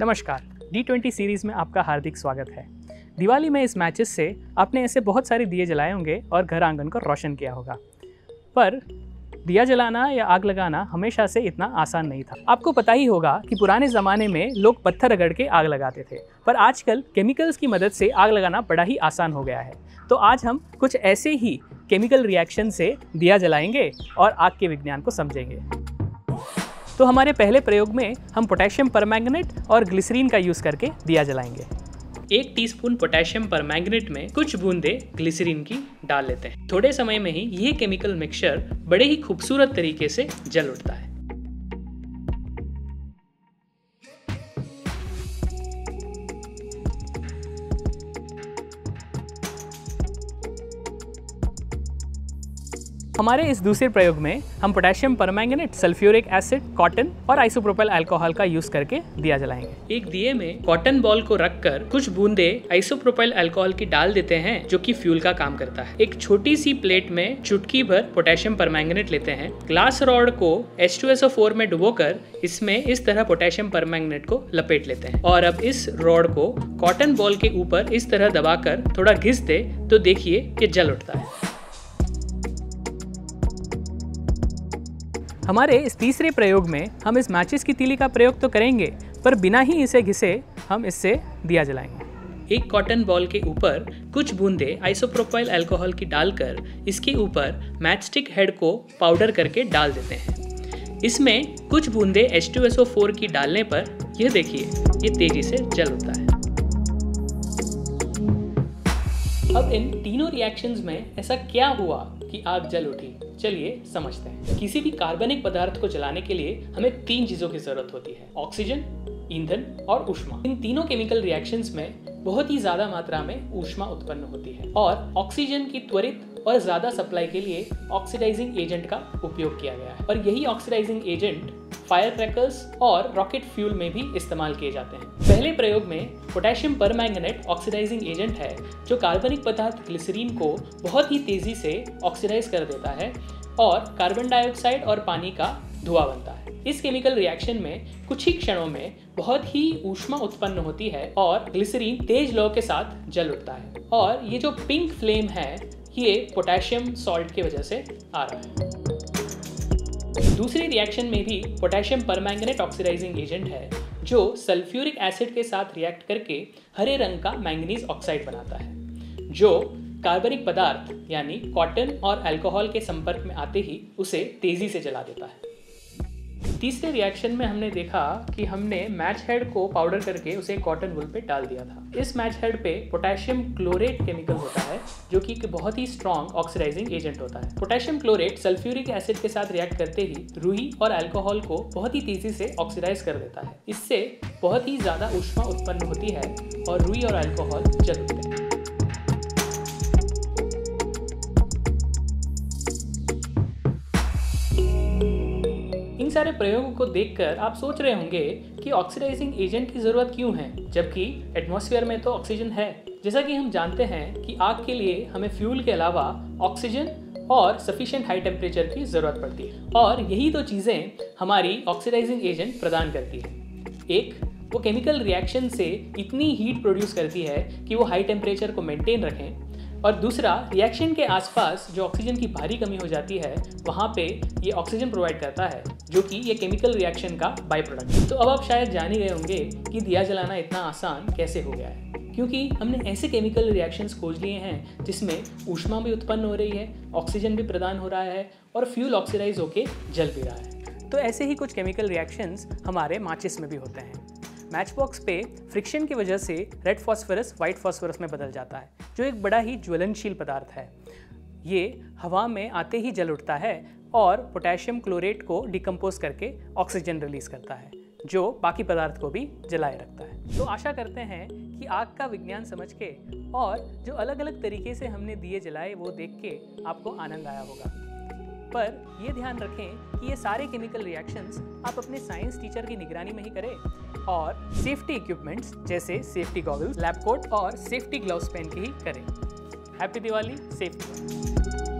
नमस्कार। D twenty series में आपका हार्दिक स्वागत है। दिवाली में इस मैचेस से आपने ऐसे बहुत सारे दिए जलाए होंगे और घर आँगन को रोशन किया होगा। पर दिया जलाना या आग लगाना हमेशा से इतना आसान नहीं था। आपको पता ही होगा कि पुराने ज़माने में लोग पत्थर रगड़ के आग लगाते थे। पर आजकल केमिकल्स की मदद से आग लगाना बड़ा ही आसान हो गया है। तो आज हम कुछ ऐसे ही केमिकल रिएक्शन से दिया जलाएँगे और आग के विज्ञान को समझेंगे। तो हमारे पहले प्रयोग में हम पोटेशियम परमैंगनेट और ग्लिसरीन का यूज़ करके दिया जलाएँगे। एक टीस्पून पोटेशियम पर परमैंगनेट में कुछ बूंदे ग्लिसरीन की डाल लेते हैं। थोड़े समय में ही ये केमिकल मिक्सचर बड़े ही खूबसूरत तरीके से जल उठता है। हमारे इस दूसरे प्रयोग में हम potassium permanganate, sulphuric acid, cotton और आइसोप्रोपाइल अल्कोहल का यूज़ करके दिया जलाएँगे। एक दिए में कॉटन बॉल को रखकर कुछ बूंदे आइसोप्रोपाइल अल्कोहल की डाल देते हैं, जो कि फ्यूल का काम करता है। एक छोटी सी प्लेट में चुटकी भर पोटेशियम परमैंगनेट लेते हैं। ग्लास रॉड को H2SO4 में डुबोकर इसमें इस तरह पोटेशियम परमैंगनेट को लपेट लेते हैं। और अब इस रॉड को कॉटन बॉल के ऊपर इस तरह दबाकर थोड़ा घिस दे तो देखिए कि जल उठता है। हमारे इस तीसरे प्रयोग में हम इस मैचिस की तीली का प्रयोग तो करेंगे, पर बिना ही इसे घिसे हम इससे दिया जलाएँगे। एक कॉटन बॉल के ऊपर कुछ बूंदे आइसोप्रोपाइल अल्कोहल की डालकर इसके ऊपर मैचस्टिक हेड को पाउडर करके डाल देते हैं। इसमें कुछ बूंदे H2SO4 की डालने पर, यह देखिए, ये तेज़ी से जल उठता है। अब इन तीनों रिएक्शंस में ऐसा क्या हुआ कि आग जल उठी? चलिए समझते हैं। किसी भी कार्बनिक पदार्थ को जलाने के लिए हमें तीन चीज़ों की ज़रूरत होती है। ऑक्सीजन ईंधन और उष्मा इन तीनों केमिकल रिएक्शंस में बहुत ही ज़्यादा मात्रा में ऊष्मा उत्पन्न होती है और ऑक्सीजन की त्वरित और ज़्यादा सप्लाई के लिए ऑक्सीडाइजिंग एजेंट का उपयोग किया गया है। और यही ऑक्सीडाइजिंग एजेंट फायर क्रैकर्स और रॉकेट फ्यूल में भी इस्तेमाल किए जाते हैं। पहले प्रयोग में पोटेशियम परमैंगनेट ऑक्सीडाइजिंग एजेंट है, जो कार्बनिक पदार्थ ग्लिसरीन को बहुत ही तेज़ी से ऑक्सीडाइज कर देता है और कार्बन डाइऑक्साइड और पानी का धुआँ बनता है। इस केमिकल रिएक्शन में कुछ ही क्षणों में बहुत ही ऊष्मा उत्पन्न होती है और ग्लिसरीन तेज लो के साथ जल उठता है। और ये जो पिंक फ्लेम है, ये पोटेशियम सॉल्ट की वजह से आ रहा है। दूसरी रिएक्शन में भी पोटेशियम परमैंगनेट ऑक्सीडाइजिंग एजेंट है, जो सल्फ्यूरिक एसिड के साथ रिएक्ट करके हरे रंग का मैंगनीज ऑक्साइड बनाता है, जो कार्बनिक पदार्थ, यानी कॉटन और अल्कोहल के संपर्क में आते ही उसे तेज़ी से जला देता है। तीसरे रिएक्शन में हमने देखा कि हमने मैच हेड को पाउडर करके उसे कॉटन वुल पे डाल दिया था। इस मैच हेड पे पोटेशियम क्लोरेट केमिकल होता है, जो कि बहुत ही स्ट्रॉन्ग ऑक्सीडाइजिंग एजेंट होता है। पोटेशियम क्लोरेट सल्फ्यूरिक एसिड के साथ रिएक्ट करते ही रूही और अल्कोहल को बहुत ही तेज़ी से ऑक्सीडाइज कर देता है। इससे बहुत ही ज़्यादा उष्मा उत्पन्न होती है और रूई और अल्कोहल जल उठते हैं। सारे प्रयोगों को देखकर आप सोच रहे होंगे कि ऑक्सीडाइजिंग एजेंट की ज़रूरत क्यों है, जबकि एटमॉस्फेयर में तो ऑक्सीजन है। जैसा कि हम जानते हैं कि आग के लिए हमें फ्यूल के अलावा ऑक्सीजन और सफिशिएंट हाई टेम्परेचर की ज़रूरत पड़ती है। और यही तो चीज़ें हमारी ऑक्सीडाइजिंग एजेंट प्रदान करती है। एक, वो केमिकल रिएक्शन से इतनी हीट प्रोड्यूस करती है कि वो हाई टेम्परेचर को मेंटेन रखें। और दूसरा रिएक्शन के आसपास जो ऑक्सीजन की भारी कमी हो जाती है, वहाँ पे ये ऑक्सीजन प्रोवाइड करता है, जो कि ये केमिकल रिएक्शन का बाई प्रोडक्ट तो अब आप शायद जान ही गए होंगे कि दिया जलाना इतना आसान कैसे हो गया है। क्योंकि हमने ऐसे केमिकल रिएक्शंस खोज लिए हैं, जिसमें ऊष्मा भी उत्पन्न हो रही है ऑक्सीजन भी प्रदान हो रहा है, और फ्यूल ऑक्सीडाइज होके जल भी रहा है। तो ऐसे ही कुछ केमिकल रिएक्शंस हमारे माचिस में भी होते हैं। मैच बॉक्स पे फ्रिक्शन की वजह से रेड फॉस्फरस वाइट फॉस्फरस में बदल जाता है, जो एक बड़ा ही ज्वलनशील पदार्थ है। ये हवा में आते ही जल उठता है और पोटेशियम क्लोरेट को डिकम्पोज करके ऑक्सीजन रिलीज़ करता है, जो बाकी पदार्थ को भी जलाए रखता है। तो आशा करते हैं कि आग का विज्ञान समझ के और जो अलग अलग तरीके से हमने दिए जलाए वो देख के आपको आनंद आया होगा। पर यह ध्यान रखें कि ये सारे केमिकल रिएक्शंस आप अपने साइंस टीचर की निगरानी में ही करें। और सेफ्टी इक्विपमेंट्स जैसे सेफ्टी गॉगल्स लैब कोट और सेफ्टी ग्लव्स पहन के ही करें। Happy Diwali safe